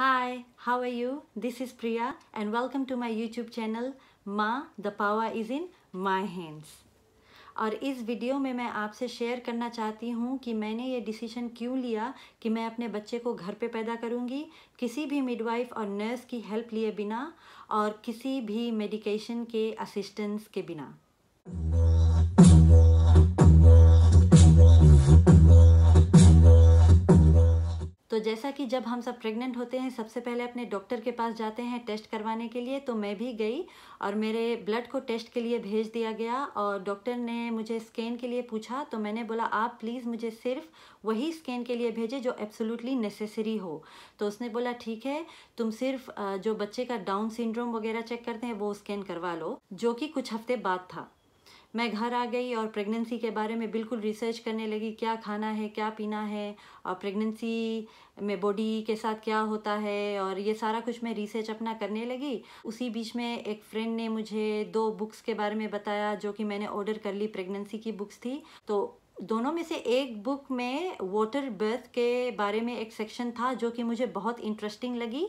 Hi, how are you? This is Priya and welcome to my YouTube channel Ma the power is in my hands. और इस video में मैं आपसे share करना चाहती हूँ कि मैंने ये डिसीज़न क्यों लिया कि मैं अपने बच्चे को घर पे पैदा करूँगी किसी भी मिडवाइफ और नर्स की हेल्प लिए बिना और किसी भी मेडिकेशन के असिस्टेंस के बिना जैसा कि जब हम सब प्रेग्नेंट होते हैं, सबसे पहले अपने डॉक्टर के पास जाते हैं टेस्ट करवाने के लिए तो मैं भी गई और मेरे ब्लड को टेस्ट के लिए भेज दिया गया और डॉक्टर ने मुझे स्कैन के लिए पूछा तो मैंने बोला, आप प्लीज़ मुझे सिर्फ़ वही स्कैन के लिए भेजे जो एब्सोल्युटली नेसेसरी हो. तो उसने बोला, ठीक है, तुम सिर्फ़ जो बच्चे का डाउन सिंड्रोम वगैरह चेक करते हैं, वो स्कैन करवा लो, जो कि कुछ हफ़्ते बाद था। मैं घर आ गई और प्रेगनेंसी के बारे में बिल्कुल रिसर्च करने लगी, क्या खाना है, क्या पीना है और प्रेगनेंसी में बॉडी के साथ क्या होता है और ये सारा कुछ मैं रिसर्च अपना करने लगी। उसी बीच में एक फ्रेंड ने मुझे दो बुक्स के बारे में बताया जो कि मैंने ऑर्डर कर ली प्रेगनेंसी की बुक्स थी। तो दोनों में से एक बुक में वाटर बर्थ के बारे में एक सेक्शन था जो कि मुझे बहुत इंटरेस्टिंग लगी।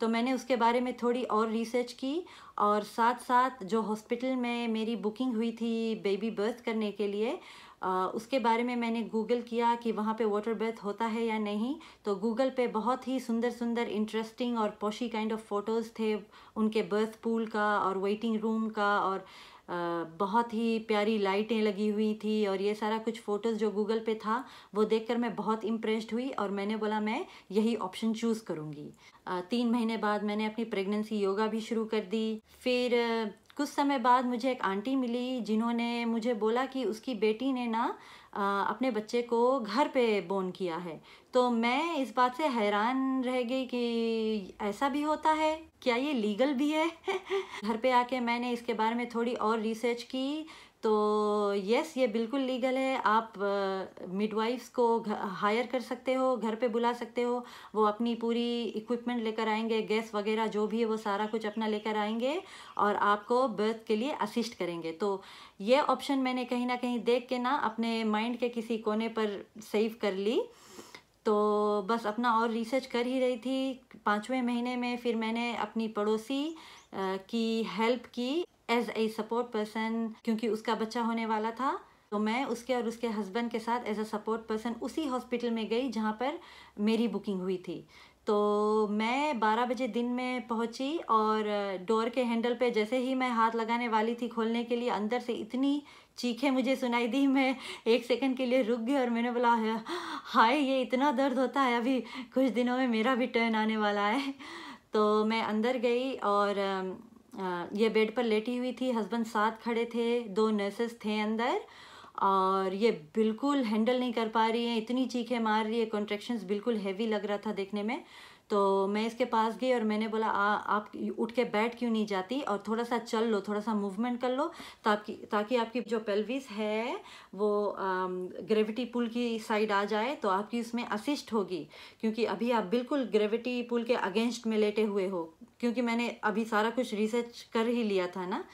तो मैंने उसके बारे में थोड़ी और रिसर्च की और साथ साथ जो हॉस्पिटल में मेरी बुकिंग हुई थी बेबी बर्थ करने के लिए आ, उसके बारे में मैंने गूगल किया कि वहाँ पे वाटर बर्थ होता है या नहीं। तो गूगल पे बहुत ही सुंदर सुंदर इंटरेस्टिंग और पोशी काइंड ऑफ़ फ़ोटोज़ थे उनके बर्थ पूल का और वेटिंग रूम का और बहुत ही प्यारी लाइटें लगी हुई थी और ये सारा कुछ फ़ोटोज़ जो गूगल पे था, वो देखकर मैं बहुत इम्प्रेस्ड हुई और मैंने बोला, मैं यही ऑप्शन चूज़ करूँगी. तीन महीने बाद मैंने अपनी प्रेगनेंसी योगा भी शुरू कर दी। फिर कुछ समय बाद मुझे एक आंटी मिली, जिन्होंने मुझे बोला कि उसकी बेटी ने ना अपने बच्चे को घर पे बोन किया है। तो मैं इस बात से हैरान रह गई कि ऐसा भी होता है? क्या ये लीगल भी है? घर पे आके मैंने इसके बारे में थोड़ी और रिसर्च की तो यस ये बिल्कुल लीगल है। आप मिडवाइफ्स को हायर कर सकते हो, घर पे बुला सकते हो। वो अपनी पूरी इक्विपमेंट लेकर आएँगे गैस वगैरह जो भी है, वो सारा कुछ अपना लेकर आएँगे और आपको बर्थ के लिए असिस्ट करेंगे। तो ये ऑप्शन मैंने कहीं ना कहीं देख के ना अपने माइंड के किसी कोने पर सेव कर ली। तो बस अपना और रिसर्च कर ही रही थी। पाँचवें महीने में फिर मैंने अपनी पड़ोसी की हेल्प की। एज ए सपोर्ट पर्सन क्योंकि उसका बच्चा होने वाला था तो मैं उसके और उसके हस्बैंड के साथ एज अ सपोर्ट पर्सन उसी हॉस्पिटल में गई जहाँ पर मेरी बुकिंग हुई थी। तो मैं 12 बजे दिन में पहुँची और डोर के हैंडल पे जैसे ही मैं हाथ लगाने वाली थी खोलने के लिए, अंदर से इतनी चीखें मुझे सुनाई दी। मैं एक सेकंड के लिए रुक गई और मैंने बोला, हाय, ये इतना दर्द होता है अभी, कुछ दिनों में मेरा भी टर्न आने वाला है। तो मैं अंदर गई और ये बेड पर लेटी हुई थी हस्बैंड साथ खड़े थे, दो नर्सेस थे अंदर और ये बिल्कुल हैंडल नहीं कर पा रही है, इतनी चीखें मार रही है कॉन्ट्रेक्शन बिल्कुल हैवी लग रहा था देखने में। तो मैं इसके पास गई और मैंने बोला आ, आप उठ के बैठ क्यों नहीं जाती? और थोड़ा सा चल लो थोड़ा सा मूवमेंट कर लो ताकि ताकि आपकी जो पेल्विस है वो ग्रेविटी पुल की साइड आ जाए तो आपकी उसमें असिस्ट होगी। क्योंकि अभी आप बिल्कुल ग्रेविटी पुल के अगेंस्ट में लेटे हुए हो। क्योंकि मैंने अभी सारा कुछ रिसर्च कर ही लिया था ना।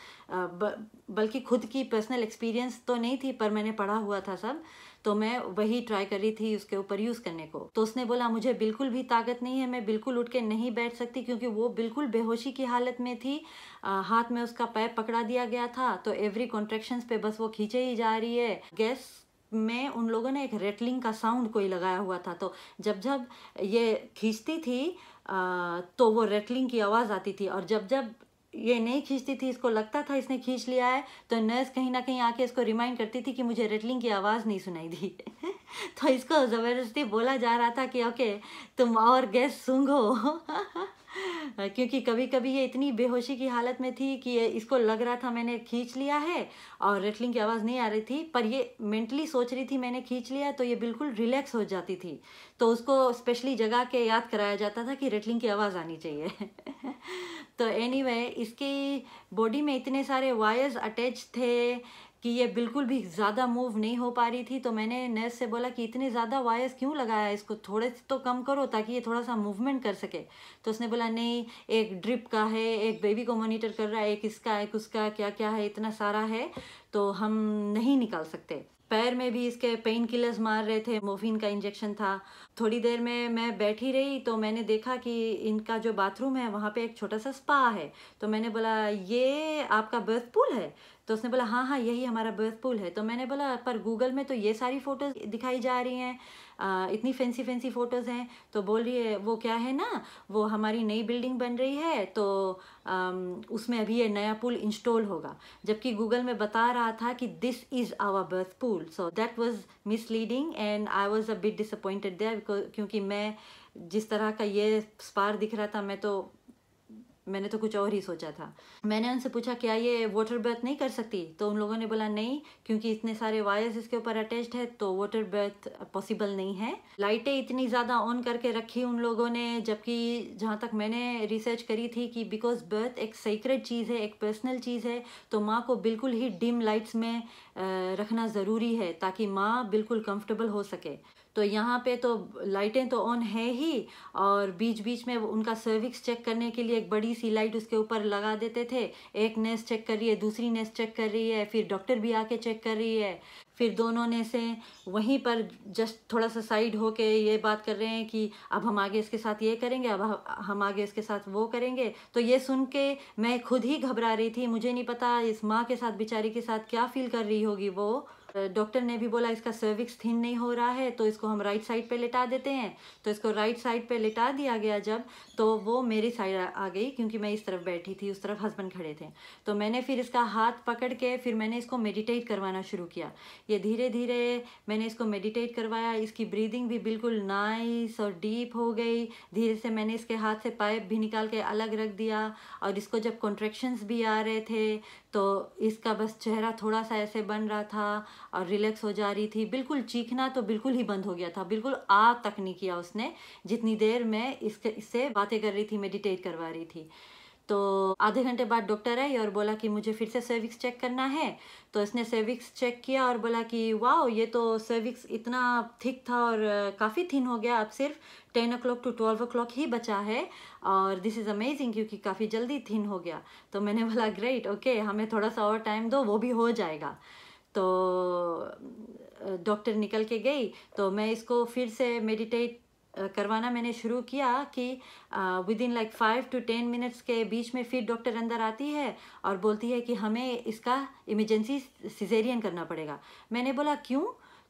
बल्कि खुद की पर्सनल एक्सपीरियंस तो नहीं थी पर मैंने पढ़ा हुआ था सब। तो मैं वही ट्राई कर रही थी उसके ऊपर यूज़ करने को। तो उसने बोला मुझे बिल्कुल भी ताकत नहीं है मैं बिल्कुल उठ के नहीं बैठ सकती क्योंकि वो बिल्कुल बेहोशी की हालत में थी। आ, हाथ में उसका पैर पकड़ा दिया गया था तो एवरी कॉन्ट्रेक्शन पे बस वो खींचे ही जा रही है। गैस में उन लोगों ने एक रेटलिंग का साउंड कोई लगाया हुआ था। तो जब जब ये खींचती थी आ, तो वो रेटलिंग की आवाज़ आती थी और जब जब ये नहीं खींचती थी, इसको लगता था इसने खींच लिया है। तो नर्स कहीं ना कहीं आके इसको रिमाइंड करती थी कि मुझे रेटलिंग की आवाज़ नहीं सुनाई दी। तो इसको ज़बरदस्ती बोला जा रहा था कि, ओके, तुम और गैस सूंघो। क्योंकि कभी कभी ये इतनी बेहोशी की हालत में थी कि इसको लग रहा था मैंने खींच लिया है और रेटलिंग की आवाज़ नहीं आ रही थी। पर ये मेंटली सोच रही थी, मैंने खींच लिया तो ये बिल्कुल रिलैक्स हो जाती थी। तो उसको स्पेशली जगा के याद कराया जाता था कि रेटलिंग की आवाज़ आनी चाहिए। तो एनीवे anyway, इसकी बॉडी में इतने सारे वायर्स अटैच थे कि ये बिल्कुल भी ज़्यादा मूव नहीं हो पा रही थी तो मैंने नर्स से बोला कि इतने ज़्यादा वायर्स क्यों लगाया इसको? थोड़े तो कम करो ताकि ये थोड़ा सा मूवमेंट कर सके। तो उसने बोला, नहीं, एक ड्रिप का है, एक बेबी को मॉनिटर कर रहा है, एक इसका, एक उसका क्या क्या है, इतना सारा है तो हम नहीं निकाल सकते। पैर में भी इसके पेन किलर्स मार रहे थे मोफिन का इंजेक्शन था। थोड़ी देर में मैं बैठी रही तो मैंने देखा कि इनका जो बाथरूम है, वहाँ पे एक छोटा सा स्पा है। तो मैंने बोला, ये आपका बर्थ पूल है? तो उसने बोला हाँ हाँ यही हमारा बर्थ पूल है। तो मैंने बोला पर गूगल में तो ये सारी फ़ोटोज़ दिखाई जा रही हैं इतनी फैंसी फैंसी फ़ोटोज़ हैं। तो बोल रही है वो क्या है ना वो हमारी नई बिल्डिंग बन रही है तो आ, उसमें अभी ये नया पुल इंस्टॉल होगा। जबकि गूगल में बता रहा था कि this is our birth pool so that was misleading and I was a bit disappointed there क्योंकि मैं जिस तरह का ये स्पार दिख रहा था मैं तो मैंने तो कुछ और ही सोचा था। मैंने उनसे पूछा, क्या ये वाटर बर्थ नहीं कर सकती? तो उन लोगों ने बोला, नहीं, क्योंकि इतने सारे वायर्स इसके ऊपर अटैच्ड है तो वाटर बर्थ पॉसिबल नहीं है। लाइटें इतनी ज़्यादा ऑन करके रखी उन लोगों ने, जबकि जहाँ तक मैंने रिसर्च करी थी कि बिकॉज़ बर्थ एक सीक्रेट चीज़ है, एक पर्सनल चीज़ है तो माँ को बिल्कुल ही डिम लाइट्स में रखना ज़रूरी है, ताकि माँ बिल्कुल कंफर्टेबल हो सके। तो यहाँ पे तो लाइटें तो ऑन है ही और बीच बीच में उनका सर्विक्स चेक करने के लिए एक बड़ी सी लाइट उसके ऊपर लगा देते थे। एक नेस चेक कर रही है, दूसरी नेस चेक कर रही है, फिर डॉक्टर भी आके चेक कर रही है। फिर दोनों ने से वहीं पर जस्ट थोड़ा सा साइड होके ये बात कर रहे हैं कि अब हम आगे इसके साथ ये करेंगे, अब हम आगे इसके साथ वो करेंगे। तो ये सुन के मैं खुद ही घबरा रही थी। मुझे नहीं पता इस माँ के साथ, बेचारी के साथ क्या फील कर रही होगी वो। डॉक्टर ने भी बोला, इसका सर्विक्स थिन नहीं हो रहा है तो इसको हम राइट साइड पे लिटा देते हैं। तो इसको राइट साइड पे लिटा दिया गया जब तो वो मेरी साइड आ गई, क्योंकि मैं इस तरफ़ बैठी थी, उस तरफ़ हस्बैंड खड़े थे। तो मैंने फिर इसका हाथ पकड़ के, फिर मैंने इसको मेडिटेट करवाना शुरू किया। ये धीरे धीरे मैंने इसको मेडिटेट करवाया, इसकी ब्रीदिंग भी बिल्कुल नाइस और डीप हो गई। धीरे से मैंने इसके हाथ से पाइप भी निकाल के अलग रख दिया और इसको जब कॉन्ट्रेक्शंस भी आ रहे थे तो इसका बस चेहरा थोड़ा सा ऐसे बन रहा था और रिलैक्स हो जा रही थी। बिल्कुल चीखना तो बिल्कुल ही बंद हो गया था। बिल्कुल आ तक नहीं किया उसने। जितनी देर मैं इसके, इससे बातें कर रही थी मेडिटेट करवा रही थी। तो आधे घंटे बाद डॉक्टर आई और बोला कि मुझे फिर से सर्विक्स चेक करना है। तो इसने सर्विक्स चेक किया और बोला कि वाह ये तो सर्विक्स इतना थिक था और काफ़ी थिन हो गया। अब सिर्फ़ ten o'clock to twelve o'clock ही बचा है और दिस इज़ अमेजिंग क्योंकि काफ़ी जल्दी थिन हो गया। तो मैंने बोला ग्रेट ओके हमें थोड़ा सा और टाइम दो, वो भी हो जाएगा। तो डॉक्टर निकल के गई। तो मैं इसको फिर से मेडिटेट करवाना मैंने शुरू किया कि within like five to ten minutes के बीच में फिर डॉक्टर अंदर आती है और बोलती है कि हमें इसका इमरजेंसी सिजेरियन करना पड़ेगा। मैंने बोला, क्यों?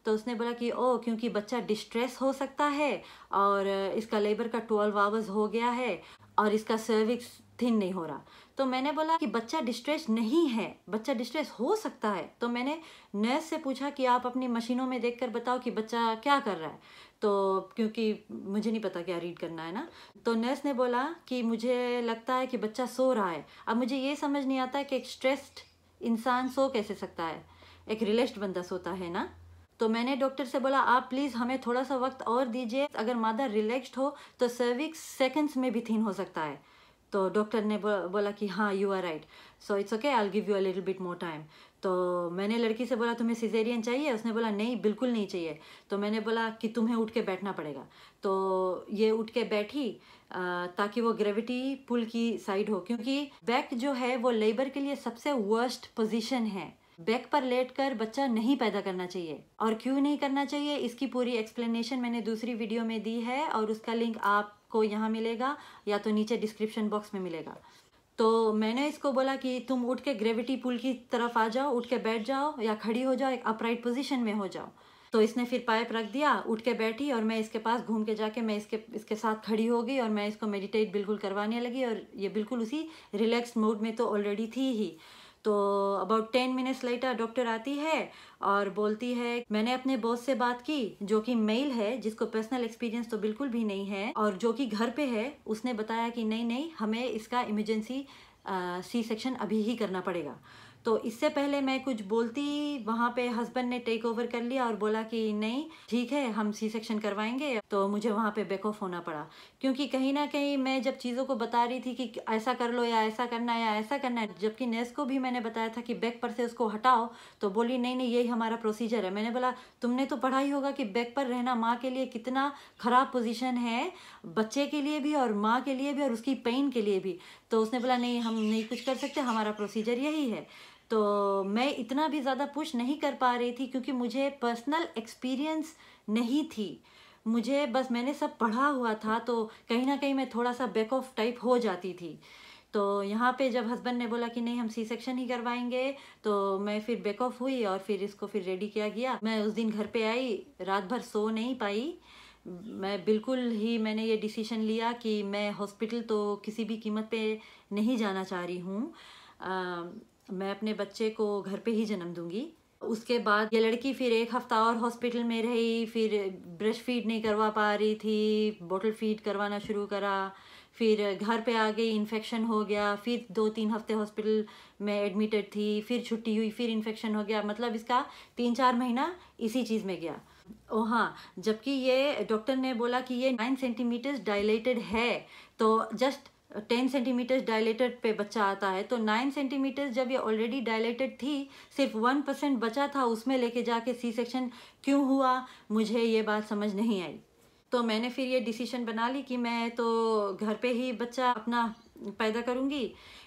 तो उसने बोला कि, ओ, क्योंकि बच्चा डिस्ट्रेस हो सकता है और इसका लेबर का ट्वेल्व आवर्स हो गया है और इसका सर्विक्स थिन नहीं हो रहा। तो मैंने बोला कि बच्चा डिस्ट्रेस नहीं है, बच्चा डिस्ट्रेस हो सकता है। तो मैंने नर्स से पूछा कि आप अपनी मशीनों में देखकर बताओ कि बच्चा क्या कर रहा है। तो क्योंकि मुझे नहीं पता क्या रीड करना है ना। तो नर्स ने बोला कि मुझे लगता है कि बच्चा सो रहा है। अब मुझे ये समझ नहीं आता कि एक स्ट्रेस्ड इंसान सो कैसे सकता है। एक रिलेस्ड बंदा सोता है ना। तो मैंने डॉक्टर से बोला, आप प्लीज़ हमें थोड़ा सा वक्त और दीजिए। अगर मादा रिलैक्स्ड हो तो सर्विक्स सेकंड्स में भी थिन हो सकता है। तो डॉक्टर ने बोला कि हाँ you are right so it's okay I give you a little bit more time तो मैंने लड़की से बोला, तुम्हें सिजेरियन चाहिए? उसने बोला, नहीं, बिल्कुल नहीं चाहिए. तो मैंने बोला कि, तुम्हें उठ के बैठना पड़ेगा. तो ये उठ के बैठी ताकि वो ग्रेविटी पुल की साइड हो, क्योंकि बैक जो है, वो लेबर के लिए सबसे वर्स्ट पोजीशन है। बैक पर लेटकर बच्चा नहीं पैदा करना चाहिए। और क्यों नहीं करना चाहिए, इसकी पूरी एक्सप्लेनेशन मैंने दूसरी वीडियो में दी है, और उसका लिंक आपको यहाँ मिलेगा या तो नीचे डिस्क्रिप्शन बॉक्स में मिलेगा। तो मैंने इसको बोला कि तुम उठ के ग्रेविटी पुल की तरफ़ आ जाओ, उठ के बैठ जाओ या खड़ी हो जाओ, एक अपराइट पोजीशन में हो जाओ। तो इसने फिर पाइप रख दिया, उठ के बैठी और मैं इसके पास घूम के जाके मैं इसके इसके साथ खड़ी हो गई और मैं इसको मेडिटेट बिल्कुल करवाने लगी और ये बिल्कुल उसी रिलैक्स मोड में तो ऑलरेडी थी ही। तो about ten minutes later doctor आती है और बोलती है, मैंने अपने बॉस से बात की, जो कि मेल है, जिसको पर्सनल एक्सपीरियंस तो बिल्कुल भी नहीं है, और जो कि घर पे है, उसने बताया कि नहीं नहीं, हमें इसका इमरजेंसी सी सेक्शन अभी ही करना पड़ेगा। तो इससे पहले मैं कुछ बोलती, वहाँ पे हस्बैंड ने टेक ओवर कर लिया और बोला कि नहीं, ठीक है, हम सी सेक्शन करवाएँगे। तो मुझे वहाँ पे बैक ऑफ़ होना पड़ा। क्योंकि कहीं ना कहीं मैं जब चीज़ों को बता रही थी कि ऐसा कर लो या ऐसा करना है या ऐसा करना है जबकि नर्स को भी मैंने बताया था कि बैक पर से उसको हटाओ तो बोली, नहीं नहीं, यही हमारा प्रोसीजर है। मैंने बोला, तुमने तो पढ़ा ही होगा कि बैक पर रहना माँ के लिए कितना ख़राब पोजिशन है, बच्चे के लिए भी और माँ के लिए भी और उसकी पेन के लिए भी। तो उसने बोला, नहीं, हम नहीं कुछ कर सकते, हमारा प्रोसीजर यही है। तो मैं इतना भी ज़्यादा पुश नहीं कर पा रही थी क्योंकि मुझे पर्सनल एक्सपीरियंस नहीं थी। मुझे बस मैंने सब पढ़ा हुआ था तो कहीं ना कहीं मैं थोड़ा सा बैक ऑफ़ टाइप हो जाती थी। तो यहाँ पे जब हस्बैंड ने बोला कि नहीं, हम सी सेक्शन ही करवाएँगे तो मैं फिर बैक ऑफ़ हुई और फिर इसको फिर रेडी किया गया। मैं उस दिन घर पे आई, रात भर सो नहीं पाई। मैं बिल्कुल ही मैंने ये डिसीशन लिया कि मैं हॉस्पिटल तो किसी भी कीमत पे नहीं जाना चाह रही हूँ। मैं अपने बच्चे को घर पे ही जन्म दूँगी। उसके बाद ये लड़की फिर एक हफ़्ता और हॉस्पिटल में रही, फिर ब्रश फ़ीड नहीं करवा पा रही थी बोटल फ़ीड करवाना शुरू करा, फिर घर पे आ गई इन्फेक्शन हो गया, फिर दो तीन हफ़्ते हॉस्पिटल में एडमिटेड थी, फिर छुट्टी हुई, फिर इन्फेक्शन हो गया। मतलब इसका तीन चार महीना इसी चीज़ में गया। ओ हाँ जबकि ये डॉक्टर ने बोला कि ये नाइन सेंटीमीटर्स डायलेटेड है। तो जस्ट टेन सेंटीमीटर्स डायलेटेड पे बच्चा आता है तो नाइन सेंटीमीटर्स जब ये ऑलरेडी डायलेटेड थी, सिर्फ़ वन परसेंट बचा था, उसमें लेके जाके सी सेक्शन क्यों हुआ, मुझे ये बात समझ नहीं आई। तो मैंने फिर ये डिसीशन बना ली कि मैं तो घर पे ही बच्चा अपना पैदा करूँगी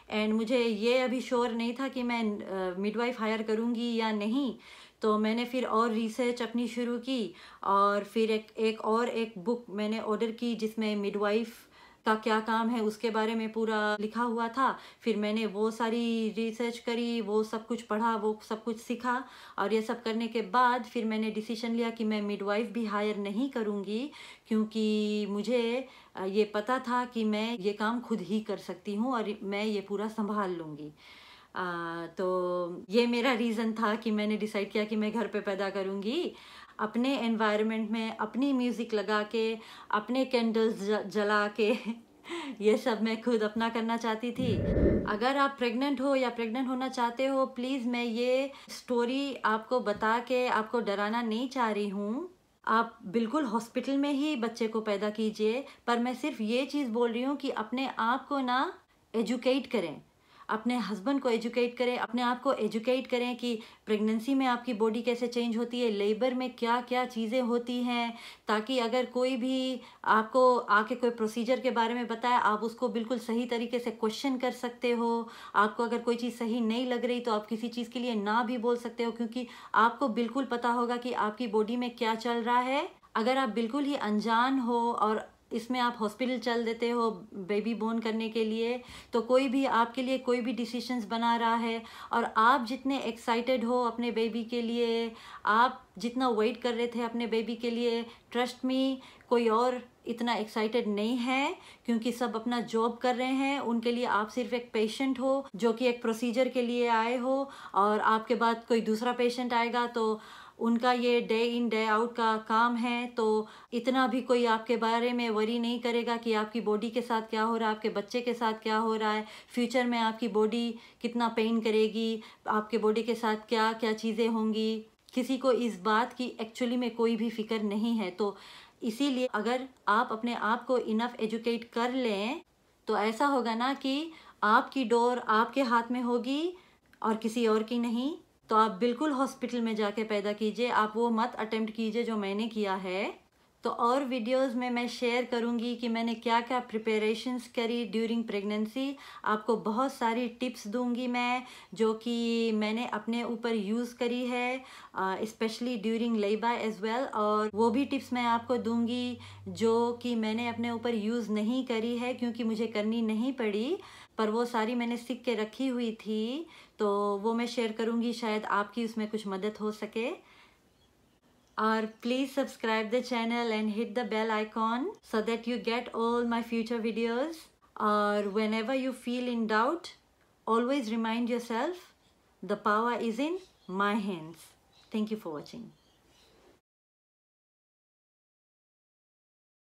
एंड मुझे ये अभी श्योर नहीं था कि मैं मिडवाइफ हायर करूँगी या नहीं। तो मैंने फिर और रिसर्च अपनी शुरू की, और फिर एक एक और एक बुक मैंने ऑर्डर की, जिसमें मिडवाइफ का क्या काम है उसके बारे में पूरा लिखा हुआ था। फिर मैंने वो सारी रिसर्च करी वो सब कुछ पढ़ा वो सब कुछ सीखा और ये सब करने के बाद फिर मैंने डिसीज़न लिया कि मैं मिडवाइफ भी हायर नहीं करूँगी क्योंकि मुझे ये पता था कि मैं ये काम खुद ही कर सकती हूँ और मैं ये पूरा संभाल लूँगी। आ, तो ये मेरा रीज़न था कि मैंने डिसाइड किया कि मैं घर पे पैदा करूँगी। अपने एनवायरनमेंट में अपनी म्यूज़िक लगा के, अपने कैंडल्स जला के, ये सब मैं खुद अपना करना चाहती थी। अगर आप प्रेग्नेंट हो या प्रेग्नेंट होना चाहते हो प्लीज़ मैं ये स्टोरी आपको बता के आपको डराना नहीं चाह रही हूँ। आप बिल्कुल हॉस्पिटल में ही बच्चे को पैदा कीजिए, पर मैं सिर्फ़ ये चीज़ बोल रही हूँ कि अपने आप को ना एजुकेट करें। अपने हस्बैंड को एजुकेट करें, अपने आप को एजुकेट करें कि प्रेगनेंसी में आपकी बॉडी कैसे चेंज होती है लेबर में क्या क्या चीज़ें होती हैं, ताकि अगर कोई भी आपको आके कोई प्रोसीजर के बारे में बताए, आप उसको बिल्कुल सही तरीके से क्वेश्चन कर सकते हो। आपको अगर कोई चीज़ सही नहीं लग रही तो आप किसी चीज़ के लिए ना भी बोल सकते हो, क्योंकि आपको बिल्कुल पता होगा कि आपकी बॉडी में क्या चल रहा है। अगर आप बिल्कुल ही अनजान हो और इसमें आप हॉस्पिटल चल देते हो बेबी बोर्न करने के लिए तो कोई भी आपके लिए कोई भी डिसीशंस बना रहा है और आप जितने एक्साइटेड हो अपने बेबी के लिए, आप जितना वेट कर रहे थे अपने बेबी के लिए ट्रस्ट मी कोई और इतना एक्साइटेड नहीं है, क्योंकि सब अपना जॉब कर रहे हैं, उनके लिए आप सिर्फ़ एक पेशेंट हो, जो कि एक प्रोसीजर के लिए आए हो और आपके बाद कोई दूसरा पेशेंट आएगा तो उनका ये डे इन, डे आउट का काम है तो इतना भी कोई आपके बारे में वरी नहीं करेगा कि आपकी बॉडी के साथ क्या हो रहा है, आपके बच्चे के साथ क्या हो रहा है फ्यूचर में आपकी बॉडी कितना पेन करेगी, आपके बॉडी के साथ क्या क्या चीज़ें होंगी। किसी को इस बात की एक्चुअली में कोई भी फ़िक्र नहीं है तो इसीलिए अगर आप अपने आप को इनफ एजुकेट कर लें तो ऐसा होगा ना कि आपकी डोर आपके हाथ में होगी और किसी और की नहीं। तो आप बिल्कुल हॉस्पिटल में जाके पैदा कीजिए, आप वो मत अटेम्प्ट कीजिए जो मैंने किया है। तो और वीडियोस में मैं शेयर करूँगी कि मैंने क्या क्या प्रिपरेशंस करी ड्यूरिंग प्रेगनेंसी आपको बहुत सारी टिप्स दूँगी मैं, जो कि मैंने अपने ऊपर यूज़ करी है specially during labour as well और वो भी टिप्स मैं आपको दूँगी, जो कि मैंने अपने ऊपर यूज़ नहीं करी है, क्योंकि मुझे करनी नहीं पड़ी। पर वो सारी मैंने सीख के रखी हुई थी तो वो मैं शेयर करूँगी, शायद आपकी उसमें कुछ मदद हो सके। or please subscribe the channel and hit the bell icon so that you get all my future videos. Or whenever you feel in doubt always remind yourself the power is in my hands. Thank you for watching.